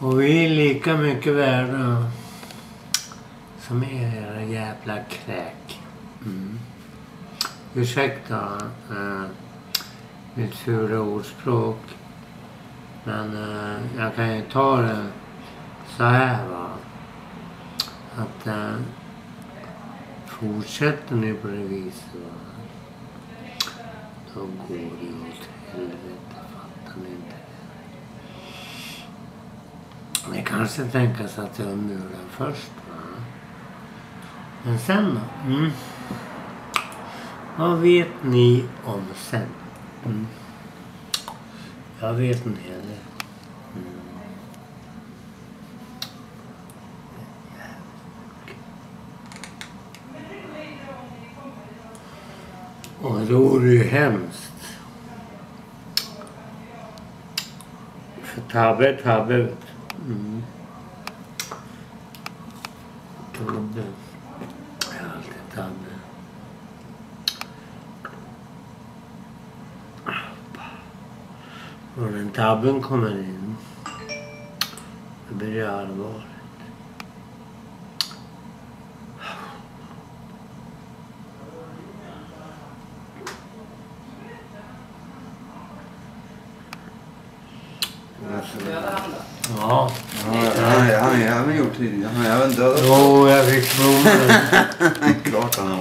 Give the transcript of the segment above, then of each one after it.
Och vi är lika mycket värda som era jävla kräk. Mm. Ursäkta eh, mitt fula ordspråk. Men eh, jag kan ju ta det så här va. Att eh, fortsätter ni på det viset va. Då går det åt helvete. Fattar ni inte det? Kanske tänkas att jag mulen först va. Men sen då? Mm. Vad vet ni om sen? Mm. Jag vet en hel del. Mm. Och då vore det ju hemskt. För Tabbe Tabbe. Mm. Tabbe. Jag är alltid Tabbe. Och när tabben kommer in då blir det allvar. Ja. Ja, han, han, han har gjort tidigare. Han har även dödat. Jo, jag fick blommor. Klart han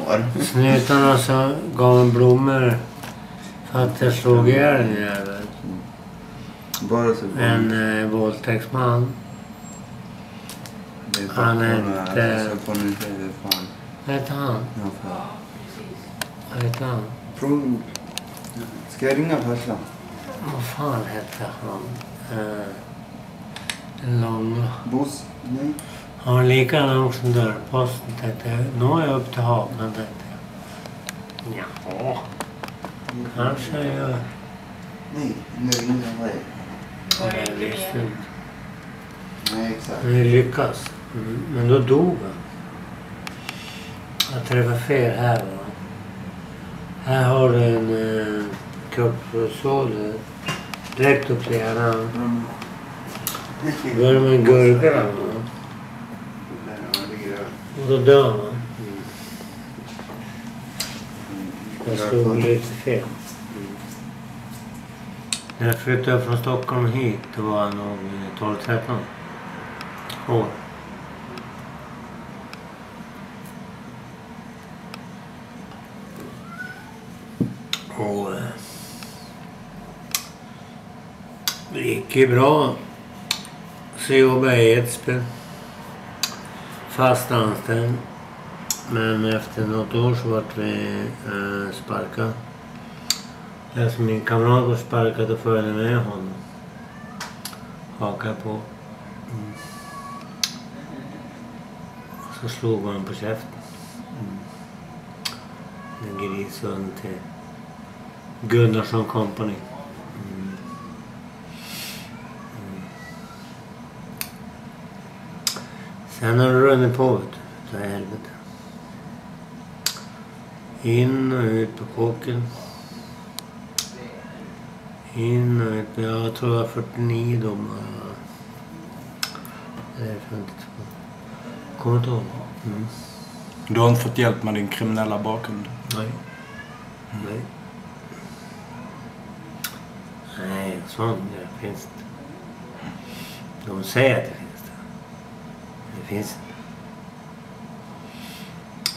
har. Snytarna så gav en blommor för att jag slog ihjäl en jävel. Bara så. En eh, våldtäktsman. Det är han Så får ni det fan. Vad heter han? Ja, för. Vad heter han? Från... Ska jag ringa farsan? Vad fan hette han? Eh, den långa. Boss? Nej. Han var lika lång som dörrposten tänkte jag. Är jag upp till hakan tänkte. Jaha, kanske jag... Nej, nu jag dig. Jag visste inte. Nej, exakt. Men det lyckas. Mm, Men då dog han. Jag träffade fel här va. Här har du en eh, kroppspulsåder direkt upp till hjärnan. Mm. Börjar man gurgla va. Och då dör man. Jag slog lite fel. När jag flyttade från Stockholm hit då var jag nog 12-13 år. Och eh, det gick ju bra. Så jobbade jag i Edsbyn. Fast anställd. Men efter något år så vart vi eh, sparkade. Alltså min kamrat var sparkad och följde med honom. Hakade på. Mm. Så slog man på käften. Mm. En grishund till Gunnarsson Company. Mm. Mm. Sen har det runnit på vet du. Så i helvete. In och ut på kåken. In och ut. Jag tror jag har 49 domar. Eller 52. Kommer inte ihåg. Mm. Du har inte fått hjälp med din kriminella bakgrund? Nej. Nej. Nej, sånt det finns inte. De säger att det finns det. Det finns inte.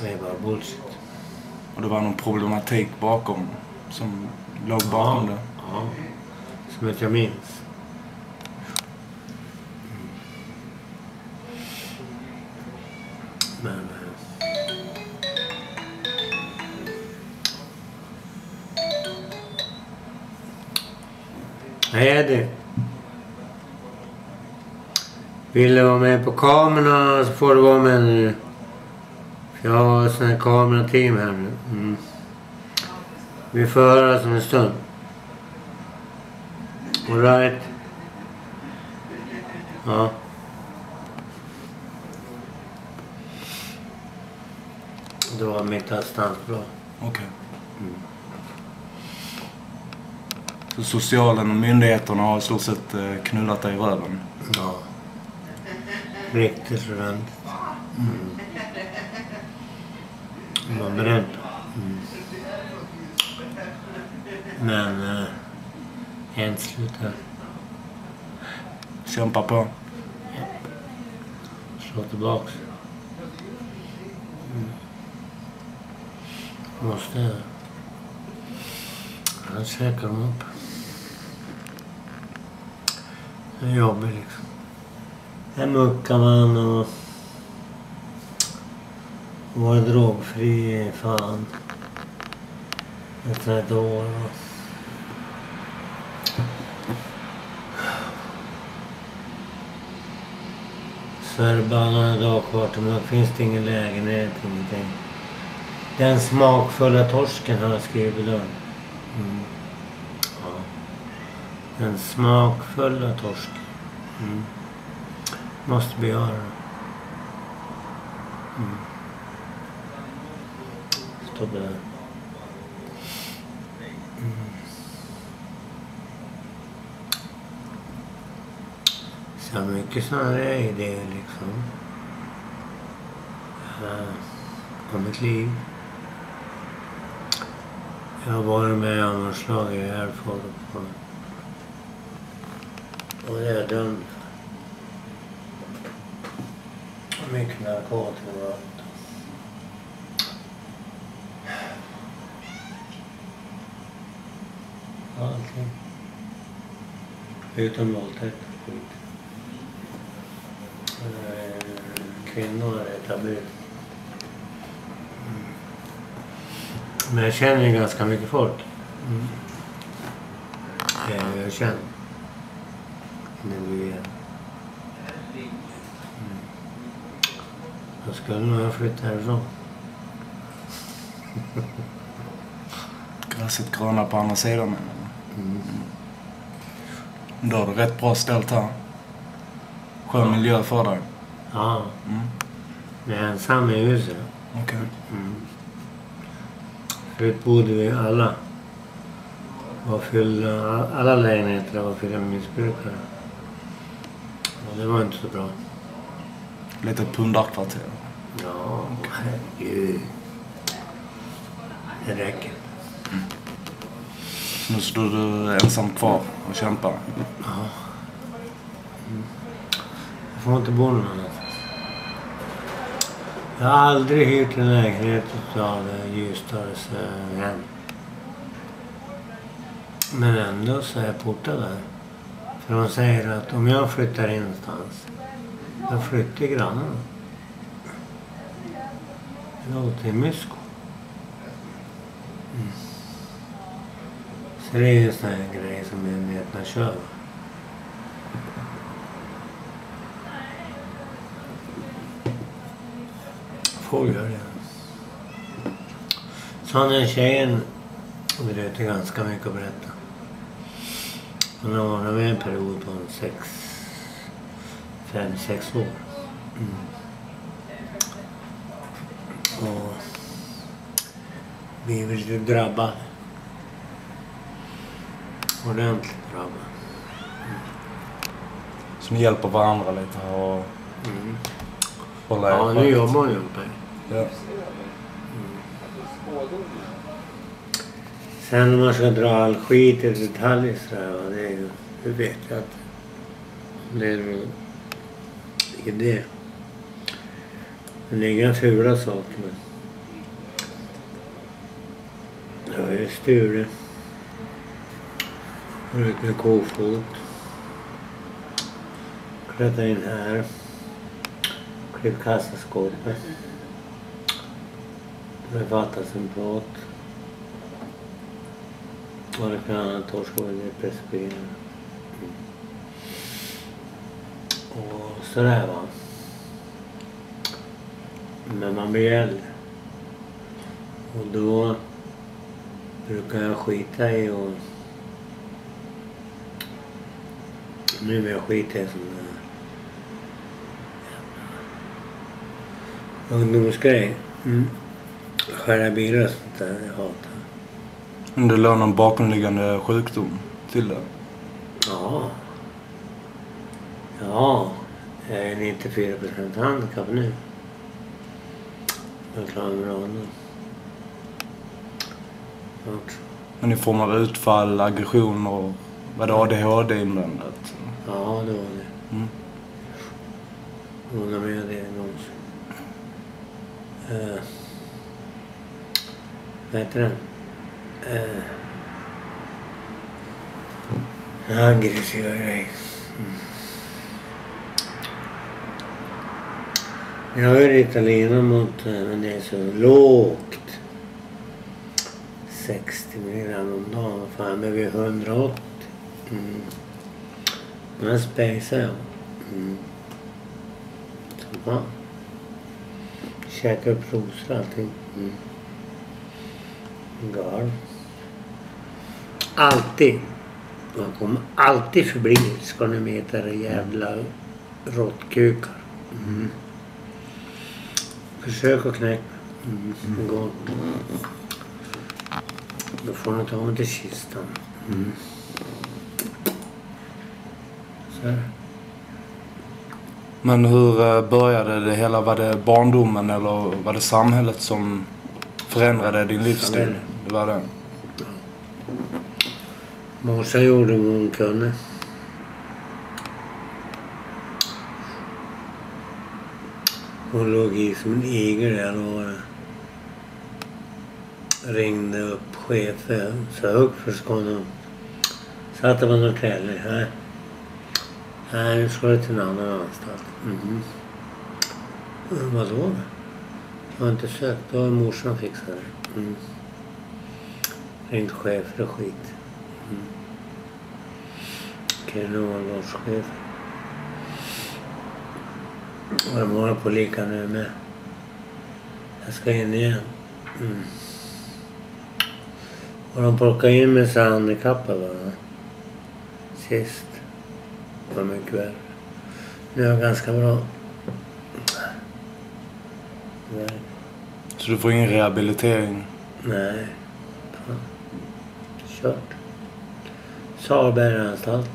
Det är bara bullshit. Och det var någon problematik bakom som låg bakom det? Ja. Som att jag minns. Men... eh, Hej Eddie. Vill du vara med på kamerorna så får du vara med nu. Ett sånt här kamerateam här nu. Mm. Vi får om en stund. Alright. Ja. Det var mitt assistansblad. Okej. Så socialen och myndigheterna har i stort sett eh, knullat dig i röven? Ja. Riktigt ordentligt. Mm. Det var bränt. Mm. Men eh, helt slut här. Kämpa på. Slå tillbaks. Mm. Måste jag. Annars käkar de upp. Det är jobbigt liksom. Här muckar man och och var drogfri fan efter ett år. Förbannade dagkartor, kvar men då finns det ingen lägenhet, ingenting. Den smakfulla torsken har jag skrivit då. Mm. Ja. Den smakfulla torsken. Mm. Måste vi göra. Mm. Står mm. Så mycket sådana där idéer liksom. Uh, om mitt liv. Jag har varit med om att slå ihjäl folk. Och, och det är dumt. Mycket narkotika och allt. Allting. Utom våldtäkt. Eh, Kvinnor är tabu. Mm. Men jag känner ju ganska mycket folk. Mm. Jag är känd. Nu är jag. Mm. Jag skulle nog ha flyttat härifrån. Gräset gröna på andra sidan. Mm. Då har du rätt bra ställt här. Skön miljö för dig. Ja, Mm. jag är ensam i huset. Okej. Mm. Förut bodde vi alla. Var fyllda, alla lägenheter var fyllda med missbrukare. Och det var inte så bra. Lite pundarkvarter. Ja, herregud. Det räcker. Nu står du ensam kvar och kämpar. Ja. Mm. Jag får inte bo någon annanstans. Jag har aldrig hyrt en lägenhet av Ljusdals eh, hem. Men ändå så är jag portad där. För de säger att om jag flyttar in någonstans, då flyttar grannarna. Det låter till Mysko. Mm. Så det är ju en sån här grej som myndigheterna kör. Får göra det. Så den tjejen jag ganska mycket att berätta. Hon har varit med en period på en sex, fem, sex år. Mm. Och vi är väl lite drabbade. Ordentligt drabbade. Så ni hjälper varandra lite här och Mm. håller er Ja, nu jobbar hon ju med Ja. Sen om man ska dra all skit i detaljer så här, ja, det är ju, det vet jag att det är inte det. Men det är inga fula saker. Men jag har ju stulit. Ut med kofot. Klättra in här. Klipp kassaskåpet. Det fattas en plåt. Och det kan annat torsk i det Och sådär va. Men man blir äldre. Och då brukar jag skita i och... Nu vill jag skita i sån där... Ungdomsgrej. Mm. Skära bilar och sånt där. Jag hatar. Men det låg någon bakomliggande sjukdom till det. Ja. Ja. Jag är 94 procent handikapp nu. Jag klarar mig. Men i form av utfall, aggressioner, var det ADHD inblandat? Ja, det var det. Mm. Hon har med diagnos. Uh, vad heter den? Uh, aggressiva grejer. Mm. Jag har ju Ritalina mot eh, men det är så lågt. 60 milligram om dagen. Fan, jag behöver 180. Mm. Spejsar jag. Mm. Fan. Käka upp rosor allting. Mm. Gal. Alltid. Man kommer alltid förbi skånemetare jävla råttkukar. Mm. Försök att knäcka. Mm. Går inte. Då får ni ta mig till kistan. Mm. Men hur eh, började det hela? Var det barndomen eller var det samhället som förändrade din livsstil? Det var det? Morsan gjorde vad hon kunde. Hon låg i som en igel där och ringde upp chefen. Så upp för Skåne. Satte på kvällar. Nej. Nu ska du till en annan anstalt. Mhm. Mm, vadå? Jag har inte sökt. Då har morsan fixat det. Mm. Ringt chefer och skit. Mm. Kriminalvårdschef. Och de håller på lika nu med. Jag ska in igen. Mm. Och de plockade in mig så handikappad va. Sist. Det var mycket värre. Nu är jag ganska bra. Nej. Så du får ingen rehabilitering? Nej. Fan. Kört. Salberganstalt.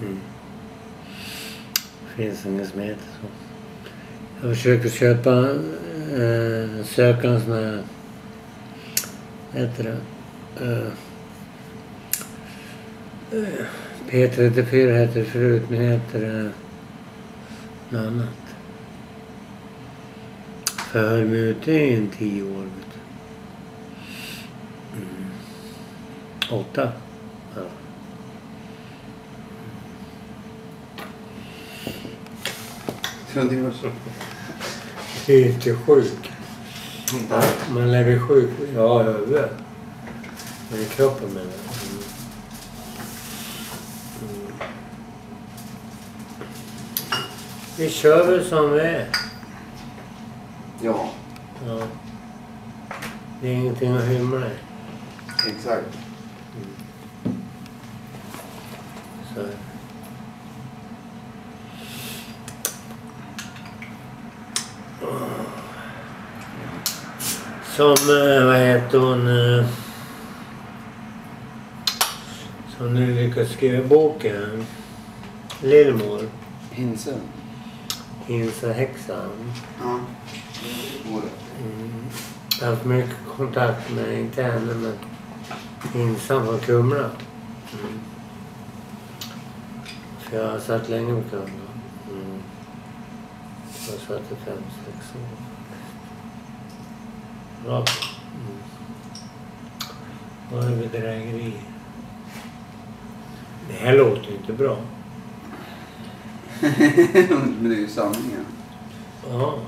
Mm. Finns inget som heter så. Jag försöker köpa, eh, söka en sån här, heter det? Eh, eh, P34 hette det förut, nu heter det något annat. För jag höll mig ute i en tio år. Mm. Åtta. Ja. Så det var så. Inte sjuk. Man lever sjuk. Ja, huvudet. Men i kroppen menar jag. Mm. Mm. Vi kör väl som vi är. Ja, Ja. Det är ingenting att hymla i. exakt. Så. är det. Som, eh, vad heter hon, eh, som nu lyckats skriva boken. Lillemor, Hinsen. Hinsa häxan. Ja. Det. Mm. Jag har haft mycket kontakt med, inte henne, men Hinsan från Kumla. Mm. För jag har satt länge på Kumla. Mm. Jag satt i fem, sex år. Bra. Mm. Var det bedrägeri? Det här låter inte bra. Men det är ju sanningen. Ja.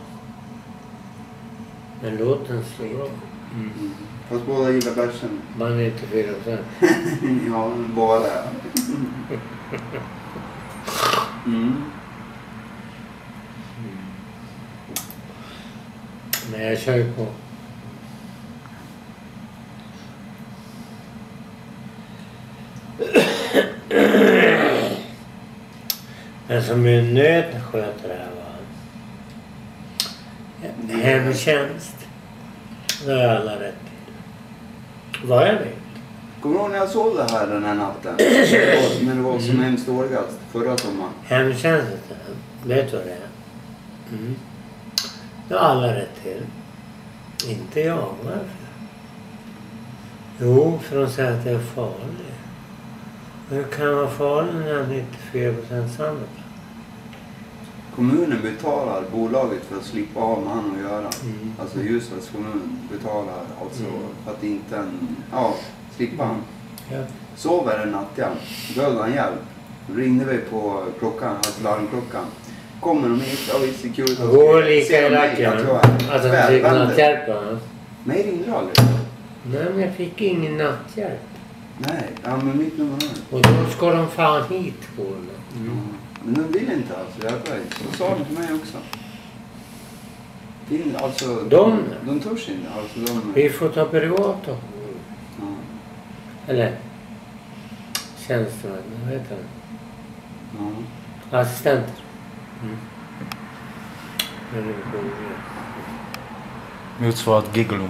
Men låten slår bra. Mm. Fast båda gillar bärsen. Man är 94 procent. ja, båda. Mm. Men jag kör ju på. Men som myndigheten sköter det här va. Hemtjänst. Det har alla rätt till. Vad jag vet. Kommer du ihåg när jag sov det här den här natten? Det När det var som hemskt dåligast förra sommaren. Hemtjänsten, vet du vad det är? Mm. Det har alla rätt till. Inte jag. Varför? Jo, för de säger att det är farligt. Men hur kan det vara farligt när jag har 94 procent sandwich? Kommunen betalar bolaget för att slippa av med han att göra. Mm. Alltså Ljusdals kommun betalar alltså Mm. för att inte en, ja, slippa han. Ja. Sover en natt ja. Behövde han hjälp. Då ringde vi på klockan, alltså larmklockan. Kommer de hit? Ja visst, Securitas. Går lika Ser i tror Att han fick natthjälp va? Mig ringde du aldrig. Nej, men jag fick ingen natthjälp. Nej, ja men mitt nummer är Och då ska de fan hit på mig. mm. Men de vill inte alltså. Jag vet. Så sa de till mig också. Vill, alltså, De? De törs inte. Alltså de... Vi får ta privat då. Ja. Eller tjänstemän, vad heter det? Ja. Assistenter. Mm. Motsvarat gigolo.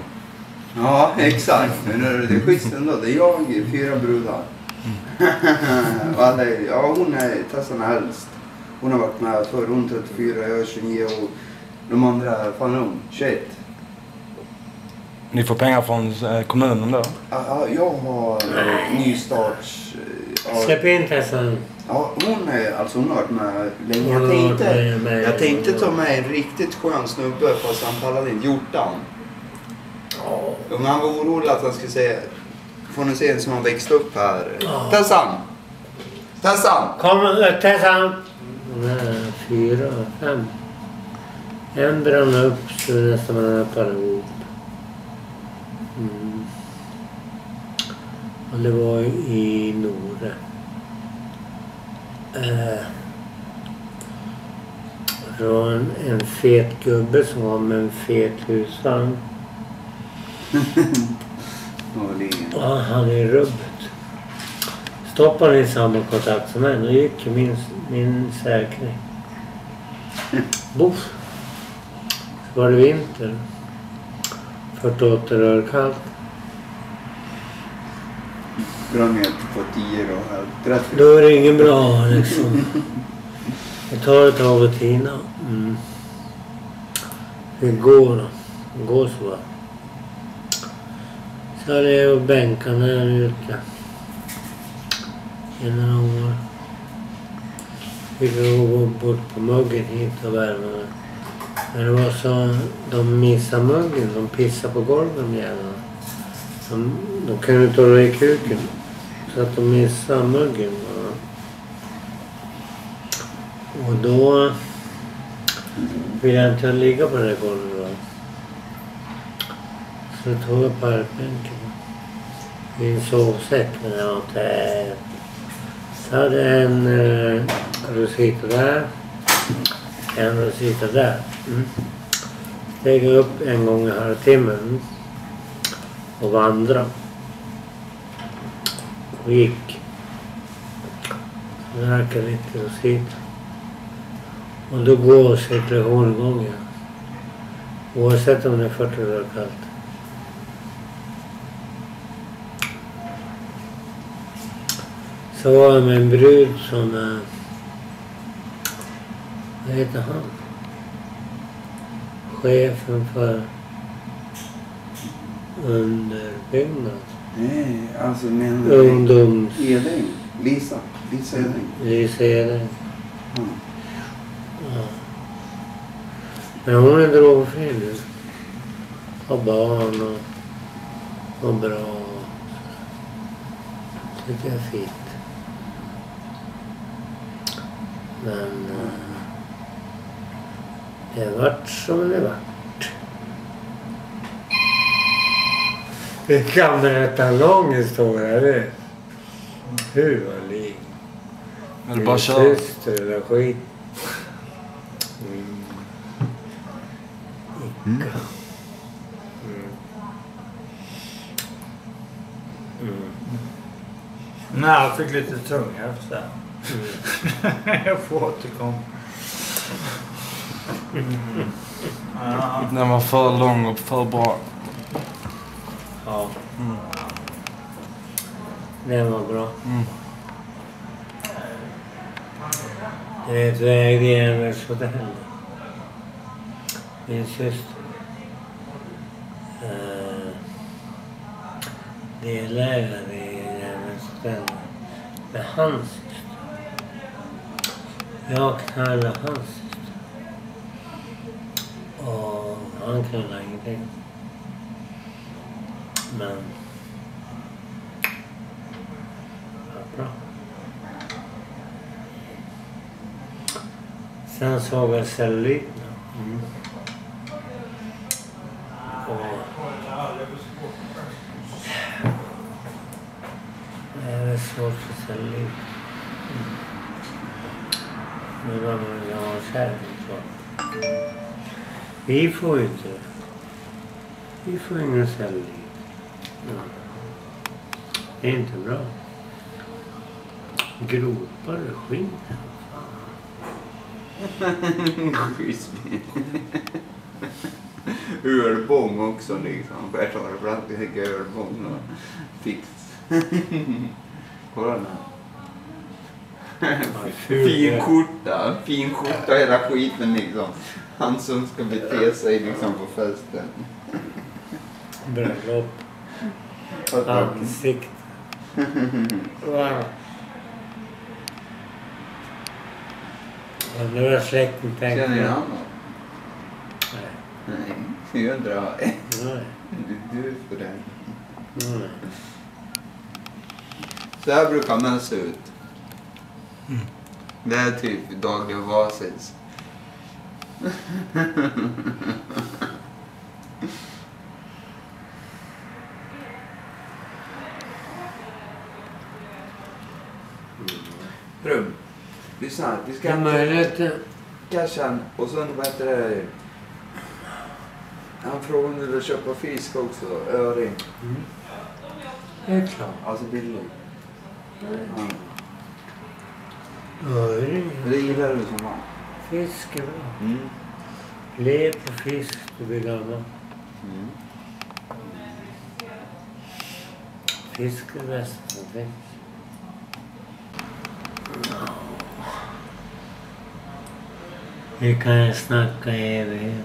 Ja, exakt. Men det är schysst ändå. Det är jag, fyra brudar. Alla är- ja, hon är Tessan är äldst. Hon har varit med förr. Hon är 34, jag är 29 och de andra, fan är hon? 21. Ni får pengar från eh, kommunen då? Ja, ja, jag har eh, nystarts... eh, Ja, Släpp in Tessan. ja, hon är alltså hon har varit med länge. Jag tänkte, jag tänkte ta med en riktigt skön snubbe fast han pallade inte. Hjortan. Ja. Men han var orolig att han skulle se... Se en som har växt upp här? Ja. Tessan! Tessan! Kom! Nej, fyra, fem. En brann upp så nästan man öppnade ihop. Mm. Och det var i Nore. Eh. Det var en, en fet gubbe som var med en fet husvagn. Är- han i rubbet. Stoppade i samma kontakt som mig, då gick min, min säkring. Boff! Så var det vinter. 48 rör kallt. Brann ner på 10 då. 30. Då är det ingen bra liksom. Det tar ett tag att tina. Mm. Det går. Det går så där är och jag där ute. Innan några år. Fick jag gå bort på muggen hit och värma mig. Men det var så, de missade muggen. De pissade på golvet de jävlarna. De, de kunde inte hålla i kuken. Så att de missade muggen. Och då ville jag inte ligga på det där golvet. Så då tog jag parkbänken. I en sovsäck men jag var tät. Så hade jag en eh, Rosita där. En Rosita där. Mm. Steg upp en gång i halvtimmen och vandra. Och gick. Så drack jag lite Rosita. Och då går cirkulationen igång igen. Oavsett om det är 40 grader kallt. Så var jag med en brud som... eh, Vad heter han? Chefen för underbyggnad. Nej, alltså du Ungdoms... Edäng? Lisa? Lisa Edäng? Lisa Edäng. Ja. Ja. Men hon är drogfri nu. Har barn och, och bra. tycker jag är fint. Men eh, det vart som det vart. Vi kan berätta en lång historia det. Hur var liv? Är det bara köra? Syster eller skit. Mm. Icka. Mm. Mm. Nej, jag fick lite tung efter. Mm. jag får återkomma. Mm. Ja. Den var för lång och för bra. Ja. Mm. Den var bra. Mm. Du vet, vi ägde järnvägshotell. Min syster. Uh, delägare i järnvägshotellet. Med hans. Jag knallade hans. Och han kunde ingenting. Men... Ja, bra. Sen såg jag celluliterna. Mm. Och det är svårt för cellulit. Mm. Nu var man ju ha kärring. Vi får inte Vi får ingen cellulit. Ja. Det är inte bra. Gropar och skinn. Schysst. Ölbång också liksom. Jag tar ibland lite ölbång och fix. Kolla nu. Fin skjorta, fin skjorta hela skiten liksom. Han som ska bete sig liksom på festen. Bröllop. Ansikte. Wow. Nu har släkten tänkt Känner mig. honom? Nej. Nej, jag undrar. Nej. Du, du är för den. Nej. Så här brukar män se ut. Mm. Det är typ dagliga basis. Rum. Lyssna, vi Det ska hämta möjligt. cashen och sen vad heter det? Han frågade om du vill köpa fisk också, öring. Mm. Det är klart. Alltså billig. Ja. Öring. Det gillar du som man. Fisk är bra. Mm. Lev på fisk, du blir gammal. Mm. Fisk är det bästa som finns. Vi kan ju snacka i evighet.